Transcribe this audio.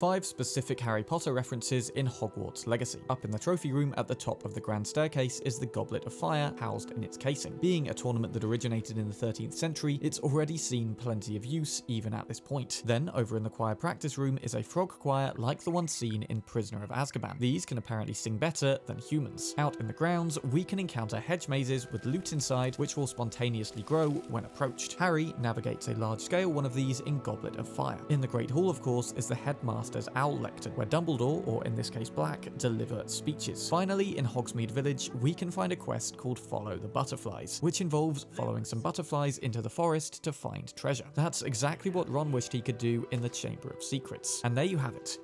Five specific Harry Potter references in Hogwarts Legacy. Up in the trophy room at the top of the grand staircase is the Goblet of Fire housed in its casing. Being a tournament that originated in the 13th century, it's already seen plenty of use even at this point. Then, over in the choir practice room is a frog choir like the one seen in Prisoner of Azkaban. These can apparently sing better than humans. Out in the grounds, we can encounter hedge mazes with loot inside which will spontaneously grow when approached. Harry navigates a large-scale one of these in Goblet of Fire. In the Great Hall, of course, is the headmaster Master's Owl Lectern, where Dumbledore, or in this case Black, deliver speeches. Finally, in Hogsmeade Village, we can find a quest called Follow the Butterflies, which involves following some butterflies into the forest to find treasure. That's exactly what Ron wished he could do in the Chamber of Secrets. And there you have it.